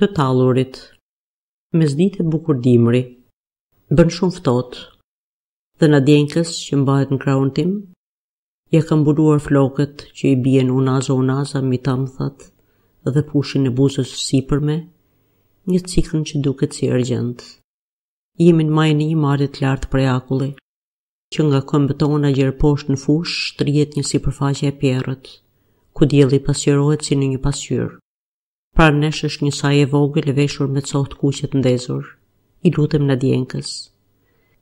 Të tallurit. Mesditë e bukur dimri. Bën shumë ftohtë. Dhe Nadjenkës që mbahet në krahun tim, ia ka mbuluar flokët që i bien unaza unaza mbi tëmthat dhe pushin e buzës së sipërme, një cikën që duket si argjend. Jemi në majën e një mali të lartë prej akulli, që nga këmbët tona gjer poshtë në fushë shtrihet një sipërfaqe e pjerrët, ku dielli pasqyrohet si në një pasqyrë. Pranë nesh është një sajë e vogël e veshur me cohë të kuqe të ndezur. I lutem Nadjenkës.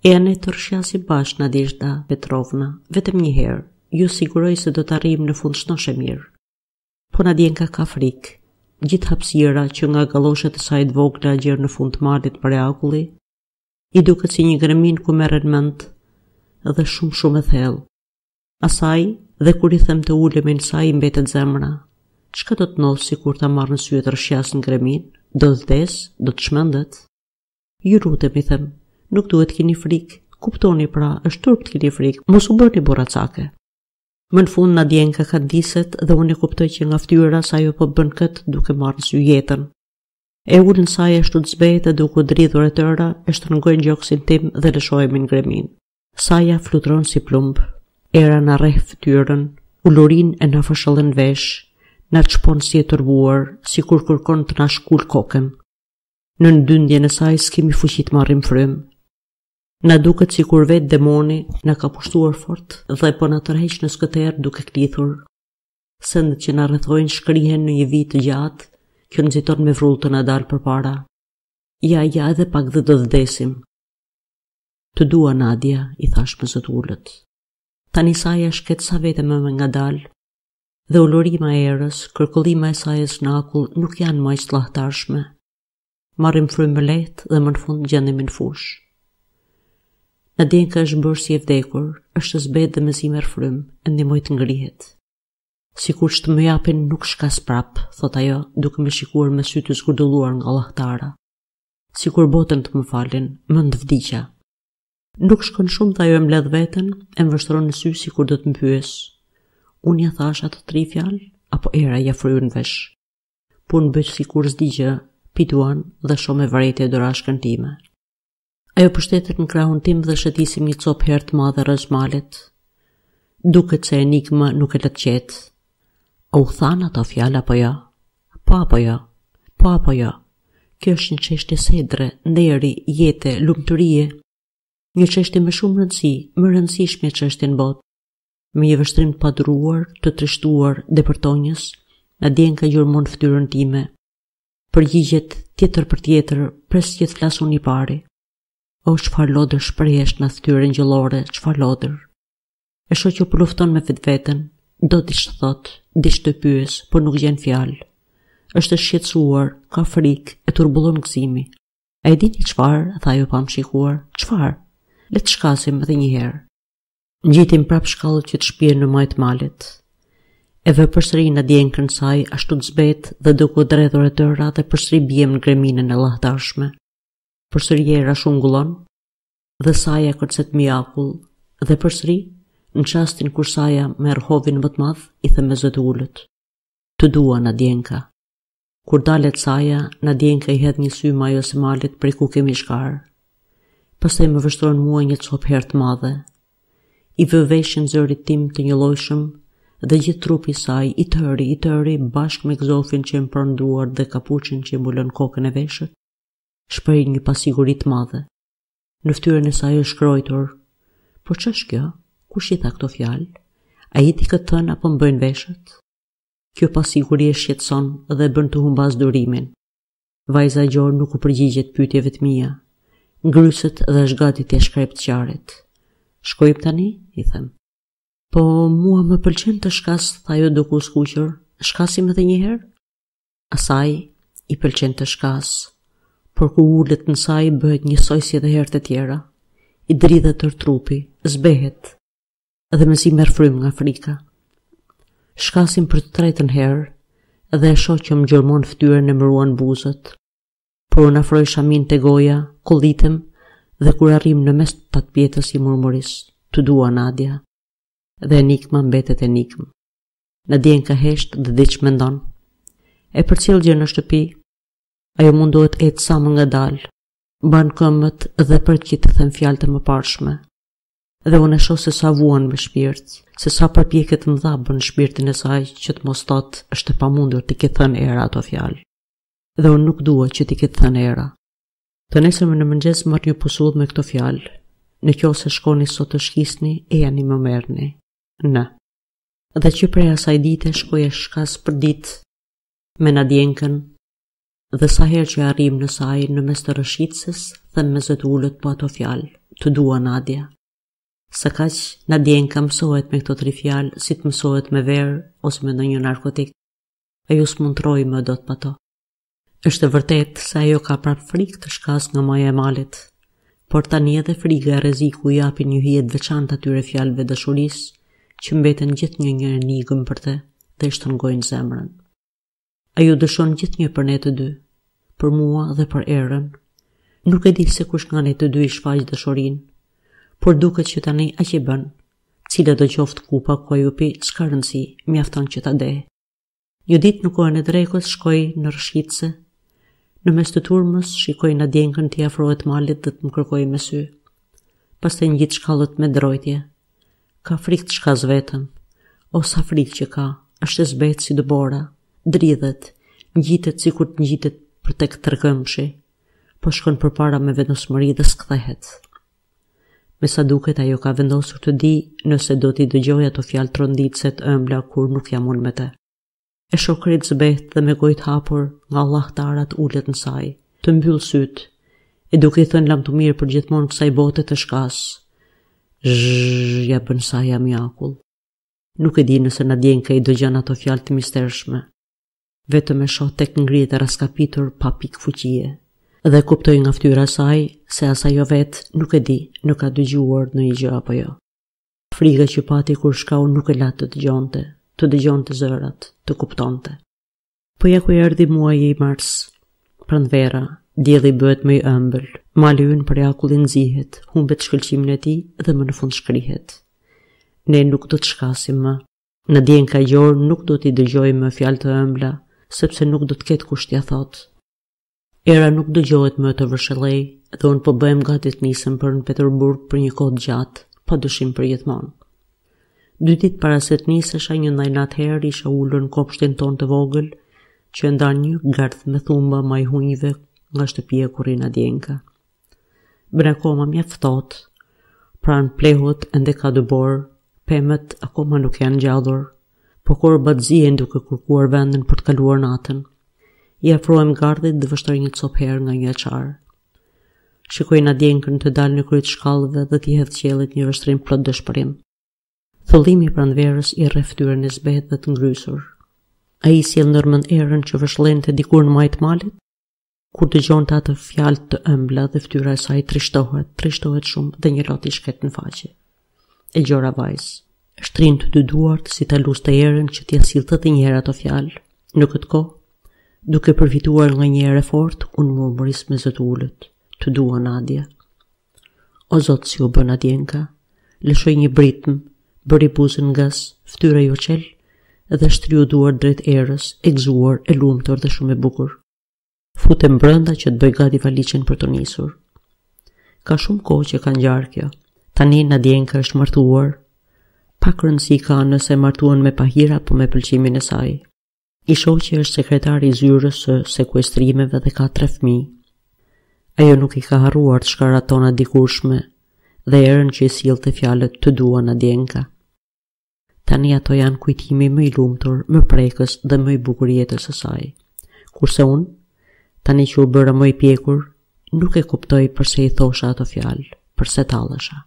Ejani të rrëshqasim bashkë, Nadjezhda Petrovna, vetëm një herë. Ju siguroj se do të arrijmë në fund shëndoshë e mirë. Po Nadjenka ka frikë. Gjithë hapësira që nga galloshet e saj të vogla gjer në fund të malit prej akulli, i duket si një greminë ku merren mend dhe shumë shumë e thellë. Asaj, dhe kur i them të ulemi në sajë i mbetet zemra. Çka do të ndodhë sikur ta marrë në sy e të rrëshqasë në greminë? Do të vdesë, do të çmendet? Ju lutem i them, nuk duhet të kini frikë, kuptoni pra, është turp të kini frikë, mos u bëni burracake. Më në fund Nadjenka kandiset dhe unë e kuptoj që nga fytyra se ajo po bën këtë duke marrë në sy jetën. E ul në sajë ashtu të zbehtë e duke u dridhur e tëra, e shtrëngoj në gjoksin tim dhe lëshohemi në greminë. Saja fluturon si plumb, era na rreh fytyrën, ulurin e na fërshëllen në vesh, na çpon si e tërbuar, sikur kërkon të na shkulë kokën. Nën dyndjen e saj s'kemi fuqi të marrim frymë. Na duket sikur vetë demoni na ka pushtuar fort dhe po na tërheq në skëterrë duke klithur. Sendet që na rrethojnë shkrihen në një vijë të gjatë, që nxiton me vrull të na dalë përpara. Ja, ja edhe pak dhe do të vdesim. Të dua Nadia, i thashë me zë të ulët. Tani saja shket sa vete më me ngadalë, dhe ulurima e erës, kërkëllima e sajës në akull nuk janë më aq të llahtarshme. Marrim frymë më lehtë dhe më në fund gjendemi në fushë. Nadjenka është bërë si e vdekur, është e zbehtë dhe mezi merr frymë, e ndihmoj të ngrihet. Sikur ç'të më japin nuk shkas prapë, thotë ajo, duke më shikuar me sy të zgurdulluar nga llahtara. Sikur botën të më falin, mend vdiqa. Nuk shkon shumë dhe ajo e mbledh veten, e më vështron në sy sikur do të më pyesë. Unë ia thashë ato tri fjalë, apo era ia fryu në vesh. Po unë bëj sikur s'di gjë, pi duhan dhe shoh me vërejtje dorashkën time. Ajo pështetet në krahun tim dhe shëtisim një copë herë të madhe rëzë malit. Duket se enigma nuk e lë të qetë. A u thanë ato fjallë apo jo? Po apo jo? Po apo jo? Kjo është një çështje sedre, nderi, jete, lumturie. Një çështje me shumë rëndësi, më rëndësishme çështje në botë. Me një vështrim të paduruar, të trishtuar, depërtonjës, Nadjenka gjurmon fytyrën time. Përgjigjet tjetër për tjetër, pret që të flas unë i pari. O, çfarë lodër shprehjesh në atë fytyrë engjëllore, çfarë lodër? E shoh që po lufton me vetveten, do diç të thotë, diç të pyesë, por nuk gjen fjalë. Është e shqetësuar, ka frikë, e turbullon gëzimi. A e dini çfarë? tha ajo pa më shikuar. Çfarë? Le të shkasim edhe një herë. Ngjitim prap shkallët që të shpien në majë të malit. E vë përsëri Nadjenkën në sajë, ashtu të zbehtë dhe duke u dredhur e tëra dhe përsëri biem në greminën e llahtarshme. Përsëri era shungullon, dhe saja kërcet mbi akull dhe përsëri në çastin kur saja merr hovin më të madh i them me zë të ulët. Të dua, Nadjenka. Kur ndalet saja, Nadjenka i hedh një sy majës së malit prej ku kemi shkarë. Pastaj më vështron mua një copë herë të madhe. I vë veshin zërit tim të njëllojshëm dhe gjithë trupi i saj i tëri, i tëri, bashkë me gëzofin që i mbron duart dhe kapuçin që i mbulon kokën e veshët, shpreh një pasiguri të madhe. Në fytyrën e saj është shkrojtur: "Po ç'është kjo? Kush i tha këto fjalë? Ai t'i ketë thënë apo më bëjnë veshët?" Kjo pasiguri e shqetëson dhe e bën të humbasë durimin. Vajza e gjorë nuk u përgjigjet pyetjeve të mia. Ngryset dhe është gati t'ia shkrepë të qarit. Shkojmë tani, i them. Po mua më pëlqen të shkas, tha ajo duke u skuqur. Shkasim edhe një herë? Asaj i pëlqen të shkasë, por kur ulet në sajë bëhet njësoj si edhe herët e tjera. I dridhet tërë trupi, zbehet, dhe mezi merr frymë nga frika. Shkasim për të tretën herë, dhe e shoh që më gjurmon fytyrën e më ruan buzët. Por unë afroj shaminë te goja, kollitem, dhe kur arrijmë në mes të tatëpjetës i murmuris, të dua Nadja. Dhe enigma mbetet enigmë. Nadjenka hesht dhe diç mendon. E përcjell gjer në shtëpi, ajo mundohet të ecë sa më ngadalë, mban këmbët dhe pret që t'i them fjalët e mëparshme. Dhe unë e shoh se sa vuan me shpirt, se sa përpjekje të mëdha bën në shpirtin e saj që të mos thotë: është e pamundur t'i ketë thënë era ato fjalë. Dhe unë nuk dua që t'i ketë thënë era. Të nesërmen në mëngjes marr një pusullë me këto fjalë, në qoftë se shkoni sot të shkisni ejani më merrni. N. dhe që prej asaj dite shkoj e shkas përditë me nadjenkën dhe sa herë që arrijmë në sajë në mes të rrëshqitëses them me zë të ulët po ato fjalë të dua nadja sakaq nadjenka mësohet me këto tri fjalë si të mësohet me verë ose me ndonjë narkotik ajo s'mund të rrojë më dot pa to Është e vërtetë se ajo ka prapë frikë të shkasë nga maja e malit, por tani edhe friga e rreziku i japin një hije të veçantë atyre fjalëve të dashurisë që mbeten gjithnjë një enigmë për të dhe i shtrëngojnë zemrën. Ajo dyshon gjithnjë për ne të dy, për mua dhe për erën. Nuk e di se kush nga ne të dy i shfaq dashurinë, por duket që tani aq e bën, cilado qoftë kupa ku ajo pi, s'ka rëndësi, mjafton që ta dehë. Një ditë në kohën e drekës shkoj në rrëshqitëse, në mes të turmës shikoj Nadjenkën t'i afrohet malit dhe të më kërkojë me sy. Pastaj ngjit shkallët me drojtje. Ka frikë të shkasë vetëm. O sa frikë që ka, është e zbehtë si dëbora, dridhet, ngjitet sikur të ngjitet për tek trekëmbëshi, po shkon përpara me vendosmëri dhe s'kthehet. Me sa duket ajo ka vendosur të di nëse do t'i dëgjojë ato fjalë tronditëse të ëmbla kur nuk jam unë me të. E shoh krejt të zbehtë dhe me gojë të hapur nga llahtara të ulet në sajë, të mbyllë sytë, e duke i thënë lamtumirë për gjithmonë kësaj bote të shkasë. Zhhh, ia bën saja mbi akull. Nuk e di nëse Nadjenka i dëgjon ato fjalë të mistershme. vetëm e shoh tek ngrihet e rraskapitur pa pikë fuqie. Dhe kuptoj nga fytyra e saj se as ajo vetë nuk e di, në ka dëgjuar ndonjë gjë apo jo. Friga që pati kur shkau nuk e la të dëgjonte, të dëgjonte zërat, të kuptonte. Po ja ku erdhi muaji mars, pranvera, dielli bëhet më i ëmbël, mali ynë prej akulli nxihet, humbet shkëlqimin e tij dhe më në fund shkrihet. Ne nuk do të shkasim më, Nadjenka e gjorë nuk do t'i dëgjojë më fjalët e ëmbla, sepse nuk do të ketë kush t'ia thotë. Era nuk dëgjohet më të vërshëllejë dhe unë po bëhem gati të nisem për në Peterburg për një kohë të gjatë, pa dyshim përgjithmonë. Dy ditë para se të nisesha një ndajnatëherë isha ulur në kopshtin tonë të vogël, që e ndan një gardh me thumba majë hunjve nga shtëpia ku rri Nadjenka. Bën akoma mjaft ftohtë, pranë plehut ende ka dëborë, pemët akoma nuk janë ngjallur, po korbat ziejnë duke kërkuar vendin për të kaluar natën. I afrohem gardhit dhe vështroj një copë herë nga një e çarë. Shikoj Nadjenkën të dalë në krye të shkallëve dhe t'i hedhë qiellit një vështrim plot dëshpërim. Thëllimi i pranverës i rreh fytyrën e zbehtë dhe të ngrysur. Ai i sjell ndër mend erën që vërshëllente dikur në majë të malit, Kur dëgjonte ato fjalë të ëmbla dhe fytyra e saj trishtohet, trishtohet shumë dhe një lot i shket në faqe. E gjora vajzë, shtrin të dy duart si ta luste erën që t'ia sillte dhe një herë ato fjalë. Në këtë kohë, duke përfituar nga një erë e fortë, unë murmuris me zë të ulët. Të dua, Nadja. O zot si u bë Nadjenka, lëshoi një britmë, bëri buzën në gaz, ftyra iu çel dhe shtriu duart drejt erës, e gëzuar, e lumtur dhe shumë e bukur. Futem brenda që të bëj gati valixhen për t'u nisur. Ka shumë kohë që ka ngjarë kjo. Tani Nadjenka është martuar. Pak rëndësi ka nëse e martuan me pahir apo me pëlqimin e saj. I shoqi është sekretar i zyrës së sekuestrimeve dhe ka tre fëmijë. Ajo nuk i ka harruar të shkarat tona të dikurshme dhe erën që i sillte fjalët të dua Nadjenka. Tani ato janë kujtimi më i lumtur, më prekës dhe më i bukur i jetës së saj. Kurse unë, tani që u bëra më i pjekur, nuk e kuptoj përse i thosha ato fjalë, përse tallesha.